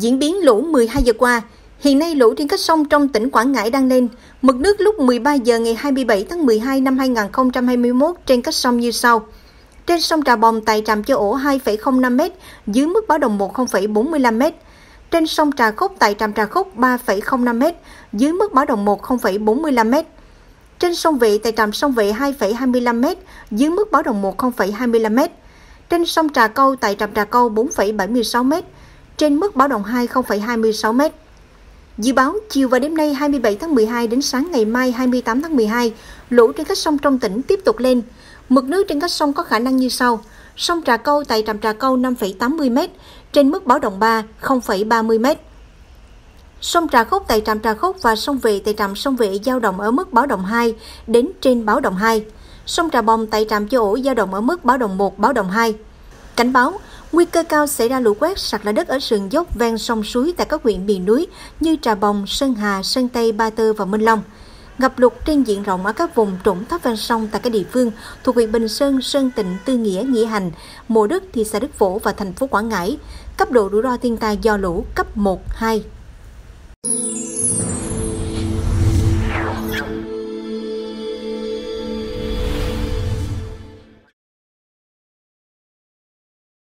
Diễn biến lũ 12 giờ qua, hiện nay lũ trên các sông trong tỉnh Quảng Ngãi đang lên. Mực nước lúc 13 giờ ngày 27 tháng 12 năm 2021 trên các sông như sau. Trên sông Trà Bồng tại trạm Châu Ổ 2,05 m, dưới mức báo động 1 0,45 m. Trên sông Trà Khúc tại trạm Trà Khúc 3,05 m, dưới mức báo động 1 0,45 m. Trên sông Vị tại trạm sông Vị 2,25 m, dưới mức báo động 1 0,25 m. Trên sông Trà Câu tại trạm Trà Câu 4,76 m, trên mức báo động 2 0,26 m. Dự báo chiều và đêm nay 27 tháng 12 đến sáng ngày mai 28 tháng 12, lũ trên các sông trong tỉnh tiếp tục lên. Mực nước trên các sông có khả năng như sau. Sông Trà Câu tại trạm Trà Câu 5,80 m, trên mức báo động 3 0,30 m. Sông Trà Khúc tại trạm Trà Khúc và sông Vị tại trạm sông Vị giao động ở mức báo động 2 đến trên báo động 2. Sông Trà Bồng tại trạm Châu Ổ giao động ở mức báo động 1, báo động 2. Cảnh báo, nguy cơ cao xảy ra lũ quét sạt lở đất ở sườn dốc ven sông suối tại các huyện miền núi như Trà Bồng, Sơn Hà, Sơn Tây, Ba Tơ và Minh Long. Ngập lụt trên diện rộng ở các vùng trũng thấp ven sông tại các địa phương thuộc huyện Bình Sơn, Sơn Tịnh, Tư Nghĩa, Nghĩa Hành, Mộ Đức, thị xã Đức Phổ và thành phố Quảng Ngãi. Cấp độ rủi ro thiên tai do lũ cấp 1, 2.